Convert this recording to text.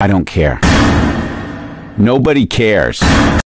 I don't care. Nobody cares.